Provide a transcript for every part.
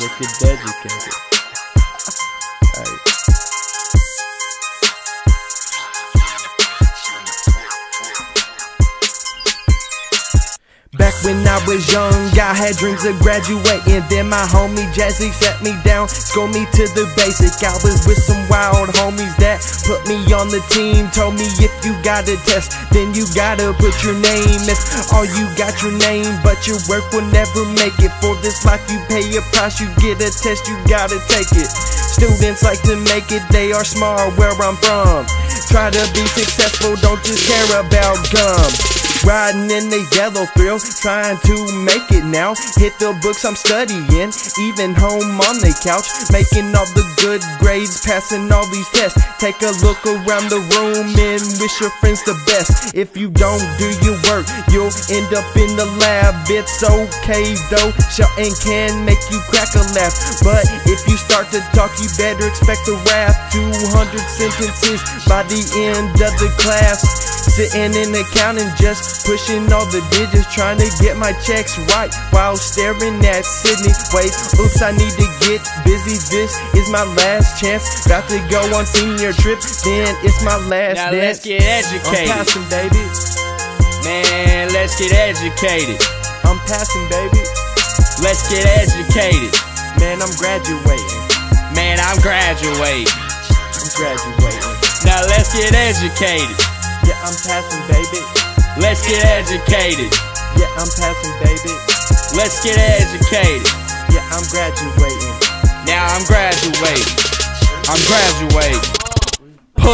Let's get Back when I was young, I had dreams of graduating. Then my homie Jazzy sat me down, schooled me to the basic. I was with some wild homies that put me on the team. Told me if you got a test, then you gotta put your name. If all you got your name, but your work will never make it. For this life, you pay a price, you get a test, you gotta take it. Students like to make it, they are smart where I'm from. Try to be successful, don't just care about gum. Riding in the yellow thrill, trying to make it now. Hit the books I'm studying, even home on the couch. Making all the good grades, passing all these tests. Take a look around the room and wish your friends the best. If you don't do your work, you'll end up in the lab. It's okay though, shouting can make you crack a laugh. But if you start to talk, you better expect a rap. 200 sentences by the end of the class. Sitting in accounting, just pushing all the digits, trying to get my checks right while staring at Sydney. Wait, oops, I need to get busy. This is my last chance. About to go on senior trip, then it's my last Now dance. let's get educated. I'm passing, baby. Man, let's get educated. I'm passing, baby. Let's get educated. Man, I'm graduating. Man, I'm graduating. I'm graduating. Now let's get educated. Yeah, I'm passing, baby. Let's get educated. Yeah, I'm passing, baby. Let's get educated. Yeah, I'm graduating. Now I'm graduating. I'm graduating.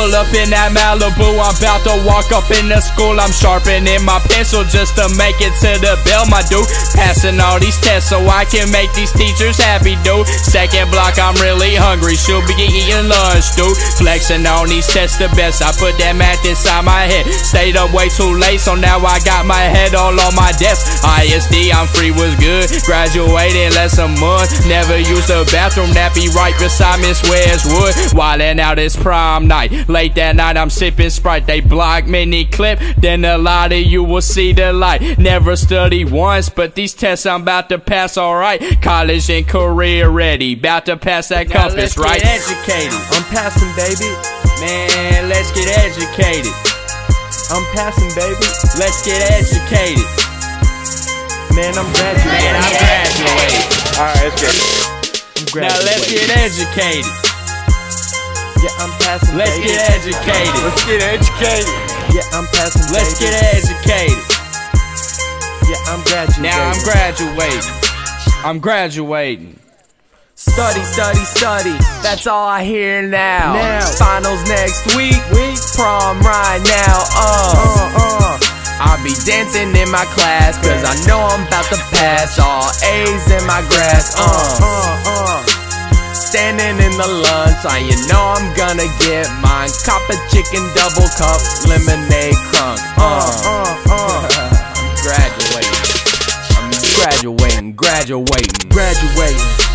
Pull up in that Malibu, I'm about to walk up in the school. I'm sharpening my pencil just to make it to the bell, my dude. Passing all these tests so I can make these teachers happy, dude. Second block, I'm really hungry. Should be eating lunch, dude. Flexing on these tests the best. I put that math inside my head. Stayed up way too late, so now I got my head all on my desk. ISD, I'm free, was good. Graduated less a month. Never used a bathroom, that be right beside Miss Westwood. Wildin' out it's prom night. Late that night, I'm sipping Sprite. They block Miniclip, then a lot of you will see the light. Never study once, but these tests I'm about to pass alright. College and career ready, about to pass that compass, right? Get educated. I'm passing, baby. Man, let's get educated. I'm passing, baby. Let's get educated. Man, I'm graduating. Man, I'm graduating. Alright, let's go. I'm Now let's get educated. Yeah, I'm passing, Let's baby. get educated. Let's get educated. Yeah, I'm passing, Let's baby. get educated. Yeah, I'm graduating. Now I'm graduating. I'm graduating. Study, study, study. That's all I hear now. Now. Finals next week. Week. Prom right now. Uh. Uh, uh. I'll be dancing in my class. Cause I know I'm about to pass. All A's in my grass. Uh. Uh, uh. Standing in the lunch line. You know I'm gonna get mine. Cop a chicken double cup. Lemonade crunk. Uh. Uh, uh. I'm graduating. I'm graduating, graduating. Graduating.